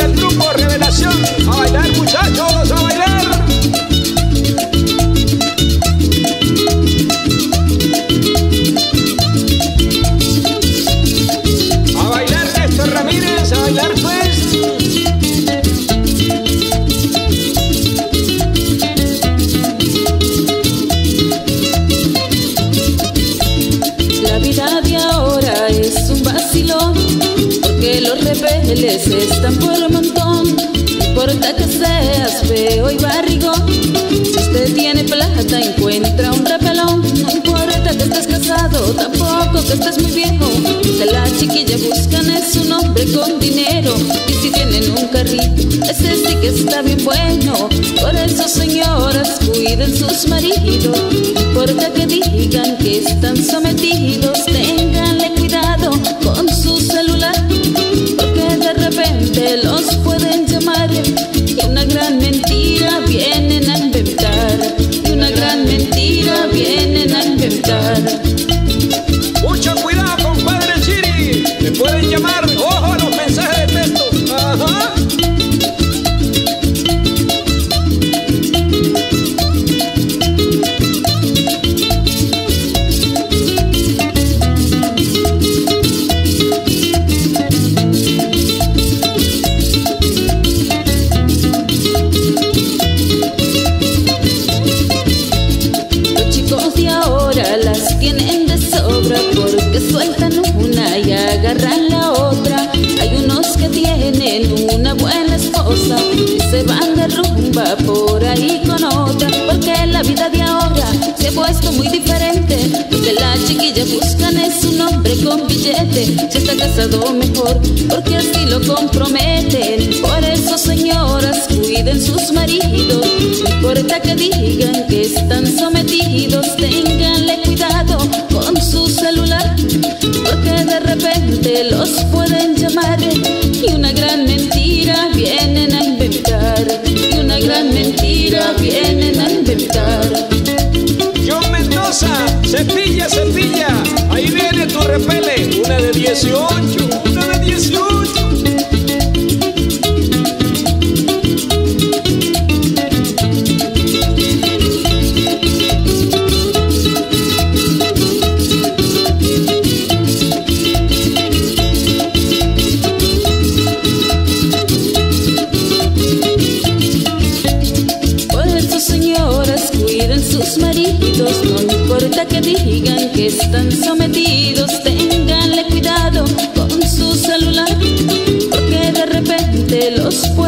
el grupo Revelación. A bailar, muchachos, rebeldes están por montón. Importa que seas feo y barrigón, si usted tiene plata encuentra un repelón. No importa que estés casado, tampoco que estés muy viejo. Que la chiquilla buscan es un hombre con dinero. Y si tienen un carrito, ese sí que está bien bueno. Música rumba por ahí con otra. Porque la vida de ahora se ha puesto muy diferente. Lo que la chiquilla buscan es un hombre con billete. Si está casado mejor porque así lo comprometen. Por eso señoras cuiden sus maridos. No importa que digan 18. Repente